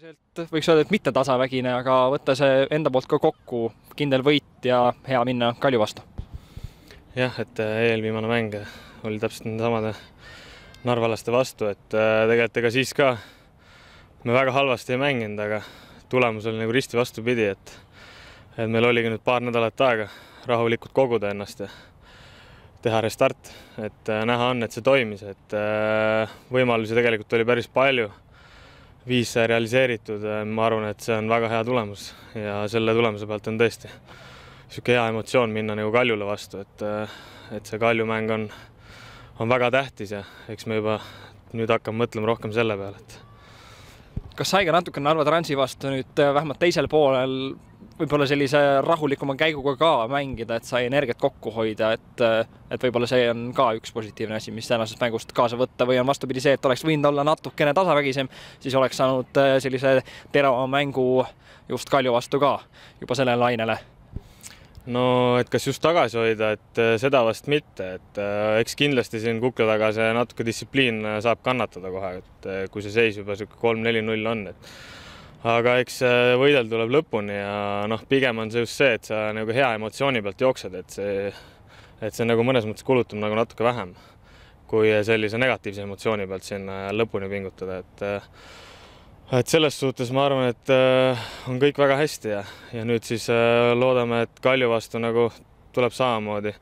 sisuliselt võiks öelda, et mitte tasavägine, aga võtta see enda poolt ka kokku, kindel võit ja hea minna Kalju vastu. jah, et äh, eelviimane mäng oli täpselt nendesamade narvalaste vastu, et äh, tegelikult ega siis ka me väga halvasti ei mänginud, aga tulemus oli nagu risti vastupidi, et et meil oligi nüüd paar nädalat aega rahulikult koguda ennast ja teha restart, et äh, näha on, et see toimis, et võimalusi tegelikult oli päris palju viis sai realiseeritud, ma arvan, et see on väga hea tulemus. Ja selle tulemuse pealt on tõesti niisugune hea emotsioon minna nagu Kaljule vastu, et, et see Kalju mäng on, on väga tähtis ja eks me juba nüüd hakkame mõtlema rohkem selle peale, et kas sai ka natuke Narva Transi vastu nüüd vähemalt teisel poolel võib-olla sellise rahulikuma käiguga ka mängida, et sai energiat kokku hoida, et, et võib-olla see on ka üks positiivne asi, mis tänasest mängust kaasa võtta. Või on vastupidi see, et oleks võinud olla natukene tasavägisem, siis oleks saanud äh, sellise terava mängu just Kalju vastu ka juba sellele lainele. No et kas just tagasi hoida, et äh, seda vast mitte, et äh, eks kindlasti siin kukla taga see natuke distsipliin saab kannatada kohe, et kui see seis juba niisugune kolm-neli-null on, et aga eks võidel tuleb lõpuni ja noh, pigem on see just see, et sa nagu hea emotsiooni pealt jooksed, et see, et see nagu mõnes mõttes kulutab nagu natuke vähem kui sellise negatiivse emotsiooni pealt sinna lõpuni pingutada, et et selles suhtes ma arvan, et on kõik väga hästi ja, ja nüüd siis loodame, et Kalju vastu nagu tuleb samamoodi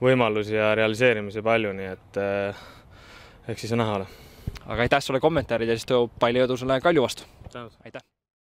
võimalusi ja realiseerimisi palju, nii et eks siis näha ole. aga aitäh sulle kommentaaride eest, palju edu sulle Kalju vastu! aitäh!